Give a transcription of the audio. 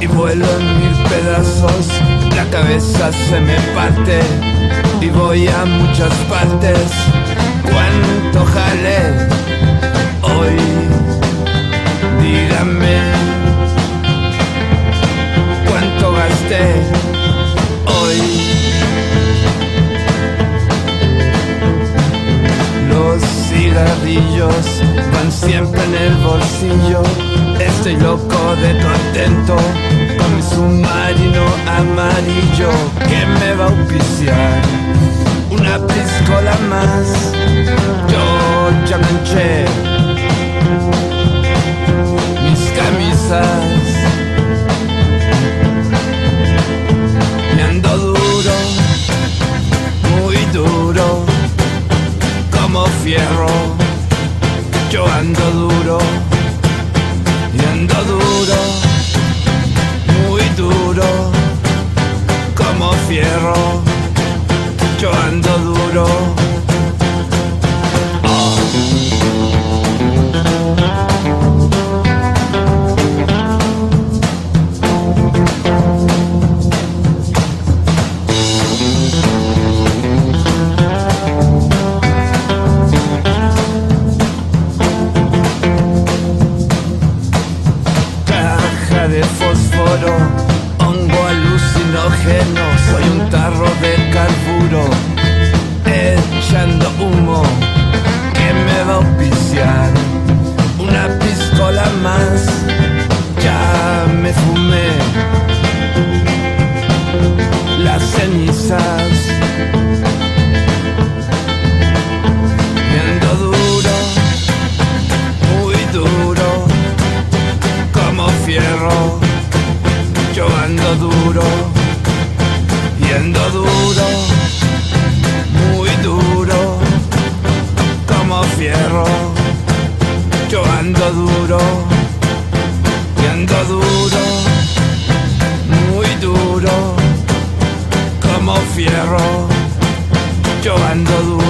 y vuelo en mil pedazos. La cabeza se me parte y voy a muchas partes. ¿Cuánto jale hoy? Dígame. ¿Cuánto gasté hoy? Los cigarrillos van siempre mis camisas. Me ando duro, muy duro, como fierro. Yo ando duro, y ando duro, muy duro, como fierro. Yo ando duro. Hongo alucinógeno, soy un tarro de carburo, echando humo que me va a auspiciar. Una pistola más, ya me fumé las cenizas. Y ando duro, muy duro como fierro. Yo ando duro y ando duro, muy duro como fierro. Yo ando duro.